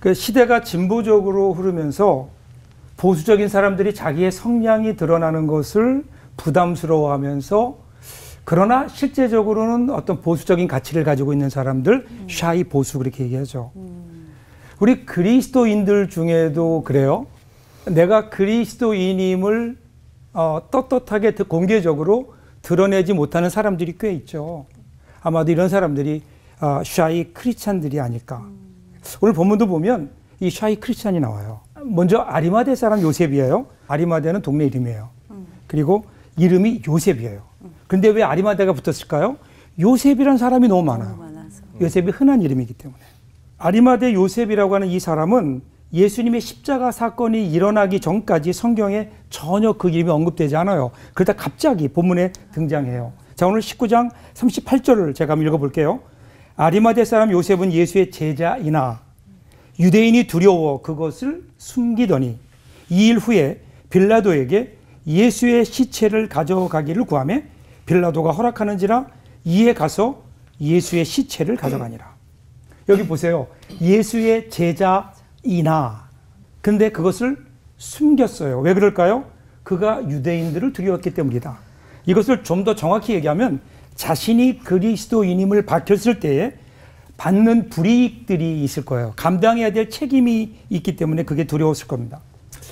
그 시대가 진보적으로 흐르면서 보수적인 사람들이 자기의 성향이 드러나는 것을 부담스러워하면서 그러나 실제적으로는 어떤 보수적인 가치를 가지고 있는 사람들 음. 샤이 보수 그렇게 얘기하죠. 음. 우리 그리스도인들 중에도 그래요. 내가 그리스도인임을 어, 떳떳하게 공개적으로 드러내지 못하는 사람들이 꽤 있죠. 아마도 이런 사람들이 어, 샤이 크리스찬들이 아닐까. 음. 오늘 본문도 보면 이 샤이 크리스찬이 나와요. 먼저 아리마대 사람 요셉이에요. 아리마대는 동네 이름이에요. 음. 그리고 이름이 요셉이에요. 그런데 왜 아리마대가 붙었을까요? 요셉이란 사람이 너무 많아요. 너무 요셉이 흔한 이름이기 때문에. 아리마대 요셉이라고 하는 이 사람은 예수님의 십자가 사건이 일어나기 전까지 성경에 전혀 그 이름이 언급되지 않아요. 그러다 갑자기 본문에 등장해요. 자, 오늘 19장 38절을 제가 한번 읽어볼게요. 아리마대 사람 요셉은 예수의 제자이나 유대인이 두려워 그것을 숨기더니 이 일 후에 빌라도에게 예수의 시체를 가져가기를 구하며 빌라도가 허락하는지라 이에 가서 예수의 시체를 가져가니라. 여기 보세요. 예수의 제자이나. 근데 그것을 숨겼어요. 왜 그럴까요? 그가 유대인들을 두려웠기 때문이다. 이것을 좀 더 정확히 얘기하면 자신이 그리스도인임을 밝혔을 때에 받는 불이익들이 있을 거예요. 감당해야 될 책임이 있기 때문에 그게 두려웠을 겁니다.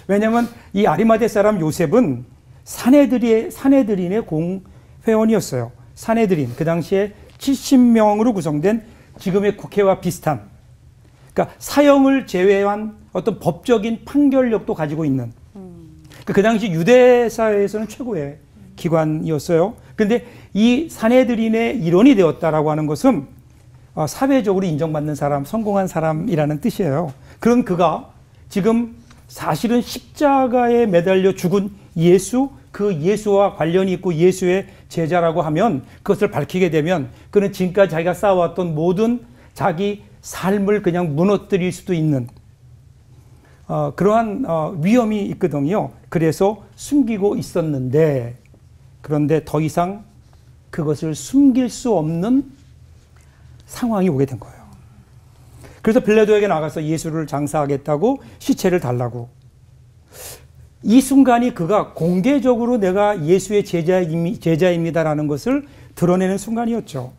왜냐하면 이 아리마대 사람 요셉은 사내들이 사내들인의 공회원이었어요. 사내들인 그 당시에 70명으로 구성된 지금의 국회와 비슷한 그러니까 사형을 제외한 어떤 법적인 판결력도 가지고 있는 그, 그 당시 유대 사회에서는 최고의 기관이었어요. 근데 이 사내들인의 일원이 되었다라고 하는 것은 어, 사회적으로 인정받는 사람, 성공한 사람이라는 뜻이에요. 그런 그가 지금 사실은 십자가에 매달려 죽은 예수, 그 예수와 관련이 있고 예수의 제자라고 하면 그것을 밝히게 되면 그는 지금까지 자기가 쌓아왔던 모든 자기 삶을 그냥 무너뜨릴 수도 있는 어, 그러한 어, 위험이 있거든요. 그래서 숨기고 있었는데 그런데 더 이상 그것을 숨길 수 없는 상황이 오게 된 거예요. 그래서 빌라도에게 나가서 예수를 장사하겠다고 시체를 달라고. 이 순간이 그가 공개적으로 내가 예수의 제자입니다라는 것을 드러내는 순간이었죠.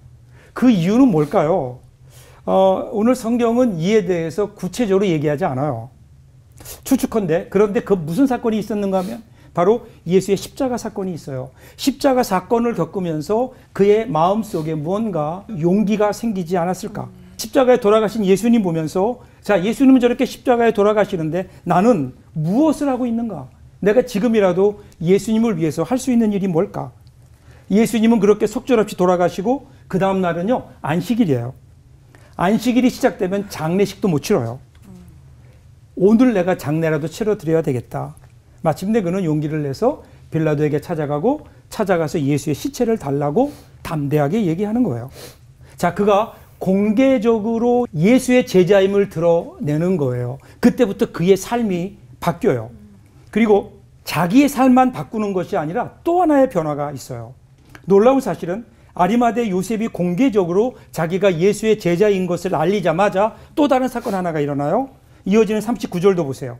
그 이유는 뭘까요? 어, 오늘 성경은 이에 대해서 구체적으로 얘기하지 않아요. 추측컨대 그런데 그 무슨 사건이 있었는가 하면 바로 예수의 십자가 사건이 있어요. 십자가 사건을 겪으면서 그의 마음 속에 무언가 용기가 생기지 않았을까? 십자가에 돌아가신 예수님 보면서 자, 예수님은 저렇게 십자가에 돌아가시는데 나는 무엇을 하고 있는가? 내가 지금이라도 예수님을 위해서 할 수 있는 일이 뭘까? 예수님은 그렇게 속절없이 돌아가시고 그 다음 날은요 안식일이에요. 안식일이 시작되면 장례식도 못 치러요. 오늘 내가 장례라도 치러 드려야 되겠다. 마침내 그는 용기를 내서 빌라도에게 찾아가고 찾아가서 예수의 시체를 달라고 담대하게 얘기하는 거예요. 자, 그가 공개적으로 예수의 제자임을 드러내는 거예요. 그때부터 그의 삶이 바뀌어요. 그리고 자기의 삶만 바꾸는 것이 아니라 또 하나의 변화가 있어요. 놀라운 사실은 아리마대 요셉이 공개적으로 자기가 예수의 제자인 것을 알리자마자 또 다른 사건 하나가 일어나요. 이어지는 39절도 보세요.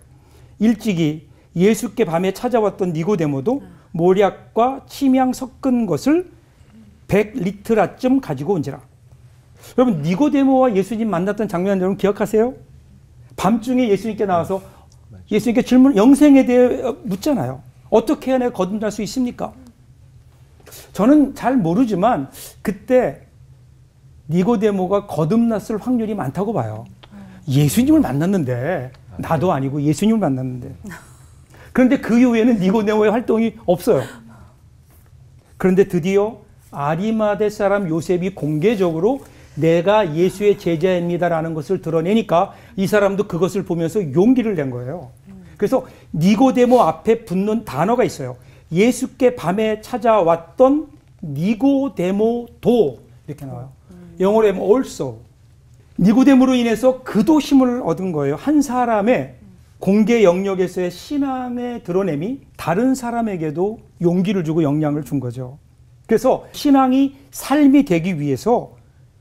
일찍이 예수께 밤에 찾아왔던 니고데모도 모략과 침향 섞은 것을 100리트라쯤 가지고 온지라. 여러분 니고데모와 예수님 만났던 장면 여러분 기억하세요? 밤중에 예수님께 나와서 예수님께 질문 영생에 대해 묻잖아요. 어떻게 해야 내가 거듭날 수 있습니까? 저는 잘 모르지만 그때 니고데모가 거듭났을 확률이 많다고 봐요. 예수님을 만났는데 나도 아니고 예수님을 만났는데 그런데 그 이후에는 니고데모의 활동이 없어요. 그런데 드디어 아리마대 사람 요셉이 공개적으로 내가 예수의 제자입니다라는 것을 드러내니까 이 사람도 그것을 보면서 용기를 낸 거예요. 그래서 니고데모 앞에 붙는 단어가 있어요. 예수께 밤에 찾아왔던 니고데모도 이렇게 나와요. 영어로 하면 also. 니고데모로 인해서 그도 힘을 얻은 거예요. 한 사람의 공개 영역에서의 신앙의 드러냄이 다른 사람에게도 용기를 주고 영향을 준 거죠. 그래서 신앙이 삶이 되기 위해서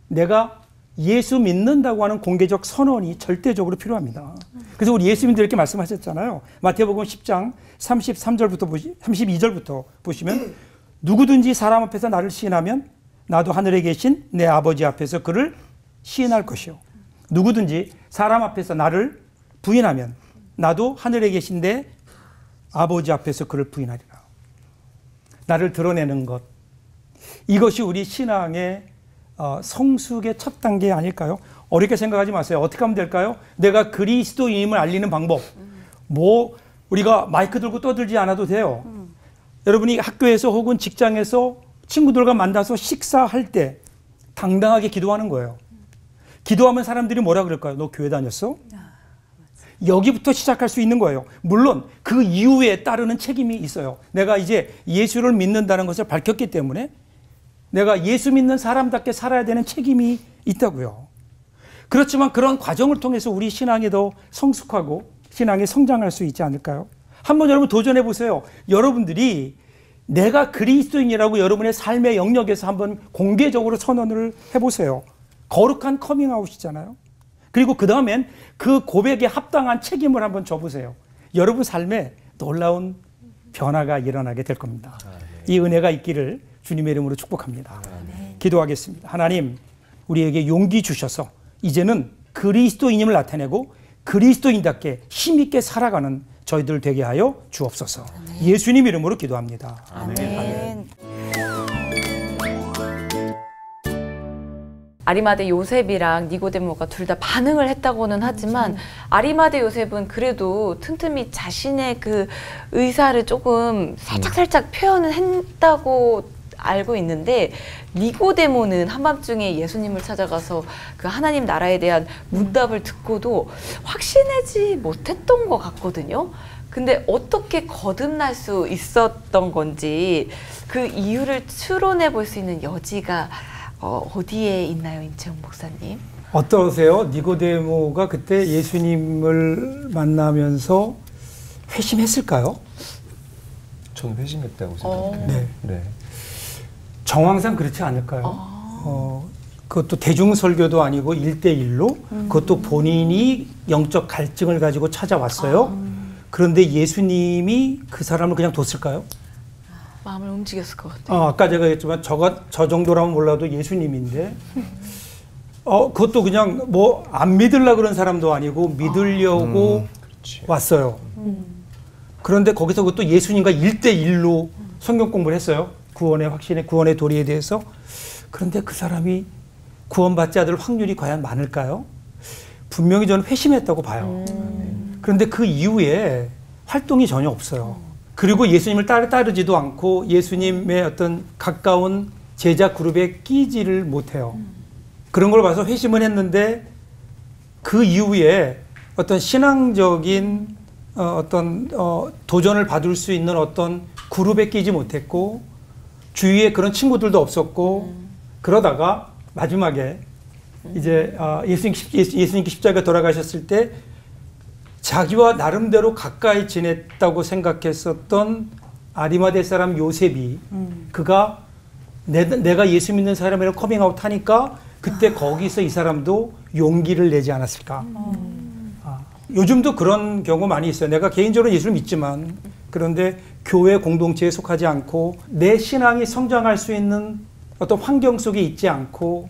내가 예수 믿는다고 하는 공개적 선언이 절대적으로 필요합니다. 그래서 우리 예수님들께 말씀하셨잖아요. 마태복음 10장 33절부터 보시, 32절부터 보시면 누구든지 사람 앞에서 나를 시인하면 나도 하늘에 계신 내 아버지 앞에서 그를 시인할 것이요. 누구든지 사람 앞에서 나를 부인하면 나도 하늘에 계신 내 아버지 앞에서 그를 부인하리라. 나를 드러내는 것. 이것이 우리 신앙의 어, 성숙의 첫 단계 아닐까요? 어렵게 생각하지 마세요. 어떻게 하면 될까요? 내가 그리스도임을 알리는 방법. 뭐 우리가 마이크 들고 떠들지 않아도 돼요. 여러분이 학교에서 혹은 직장에서 친구들과 만나서 식사할 때 당당하게 기도하는 거예요. 기도하면 사람들이 뭐라 그럴까요? 너 교회 다녔어? 여기부터 시작할 수 있는 거예요. 물론 그 이후에 따르는 책임이 있어요. 내가 이제 예수를 믿는다는 것을 밝혔기 때문에 내가 예수 믿는 사람답게 살아야 되는 책임이 있다고요. 그렇지만 그런 과정을 통해서 우리 신앙이 더 성숙하고 신앙이 성장할 수 있지 않을까요? 한번 여러분 도전해 보세요. 여러분들이 내가 그리스도인이라고 여러분의 삶의 영역에서 한번 공개적으로 선언을 해 보세요. 거룩한 커밍아웃이잖아요. 그리고 그 다음엔 그 고백에 합당한 책임을 한번 져보세요. 여러분 삶에 놀라운 변화가 일어나게 될 겁니다. 이 은혜가 있기를 주님의 이름으로 축복합니다. 기도하겠습니다. 하나님, 우리에게 용기 주셔서 이제는 그리스도인임을 나타내고 그리스도인답게 힘있게 살아가는 저희들 되게 하여 주옵소서. 예수님 이름으로 기도합니다. 아멘. 아리마대 요셉이랑 니고데모가 둘 다 반응을 했다고는 하지만 아리마대 요셉은 그래도 틈틈이 자신의 그 의사를 조금 살짝 살짝 표현을 했다고 알고 있는데 니고데모는 한밤중에 예수님을 찾아가서 그 하나님 나라에 대한 문답을 듣고도 확신하지 못했던 것 같거든요. 근데 어떻게 거듭날 수 있었던 건지 그 이유를 추론해 볼 수 있는 여지가 어, 어디에 있나요, 임채용 목사님? 어떠세요? 니고데모가 그때 예수님을 만나면서 회심했을까요? 저는 회심했다고 어. 생각해요. 네. 네. 정황상 그렇지 않을까요? 어, 그것도 대중설교도 아니고 일대일로 그것도 본인이 영적 갈증을 가지고 찾아왔어요. 그런데 예수님이 그 사람을 그냥 뒀을까요? 마음을 움직였을 것 같아요. 어, 아까 제가 했지만 저가 저 정도라면 몰라도 예수님인데 어 그것도 그냥 뭐 안 믿으려 그런 사람도 아니고 믿으려고 음, 그렇지. 왔어요. 그런데 거기서 그것도 예수님과 일대일로 성경 공부를 했어요. 구원의 확신에 구원의 도리에 대해서. 그런데 그 사람이 구원받지 않을 확률이 과연 많을까요? 분명히 저는 회심했다고 봐요. 그런데 그 이후에 활동이 전혀 없어요. 그리고 예수님을 따르, 따르지도 않고 예수님의 어떤 가까운 제자 그룹에 끼지를 못해요. 그런 걸 봐서 회심을 했는데 그 이후에 어떤 신앙적인 어, 어떤 어, 도전을 받을 수 있는 어떤 그룹에 끼지 못했고 주위에 그런 친구들도 없었고 그러다가 마지막에 이제 어, 예수님 예수님께 십자가 돌아가셨을 때 자기와 나름대로 가까이 지냈다고 생각했었던 아리마대 사람 요셉이 그가 내, 내가 예수 믿는 사람이라고 커밍아웃 하니까 그때 거기서 이 사람도 용기를 내지 않았을까. 아, 요즘도 그런 경우 많이 있어요. 내가 개인적으로 예수를 믿지만 그런데 교회 공동체에 속하지 않고 내 신앙이 성장할 수 있는 어떤 환경 속에 있지 않고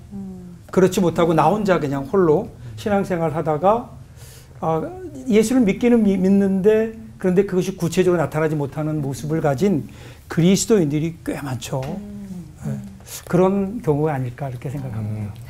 그렇지 못하고 나 혼자 그냥 홀로 신앙생활 하다가 아, 예수를 믿기는 미- 믿는데 그런데 그것이 구체적으로 나타나지 못하는 모습을 가진 그리스도인들이 꽤 많죠. 예. 그런 경우가 아닐까 이렇게 생각합니다. 음,